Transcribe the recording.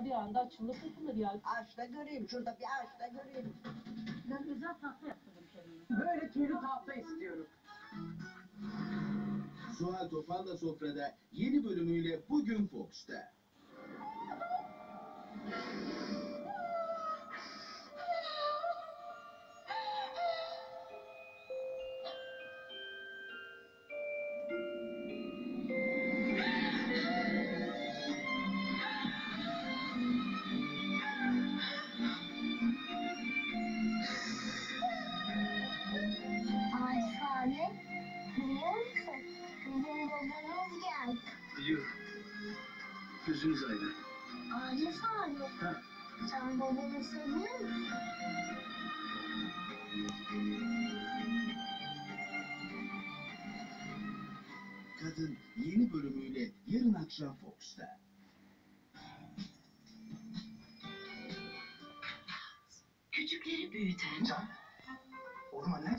Ama bir anda açılır tutulur ya. Aç da göreyim. Şurada bir aç da göreyim. Ben özel tahta yaptırdım kendime. Böyle tüylü tahta istiyorum. Suha Topal'la Sofra'da yeni bölümüyle bugün Fox'ta. Geldi. Biliyorum. Gözünüz aydın. Abi Salih, Ha. sen babamı seviyor musun? Kadın yeni bölümüyle yarın akşam Fox'ta. Küçükleri büyüten, Can. Oğlum annen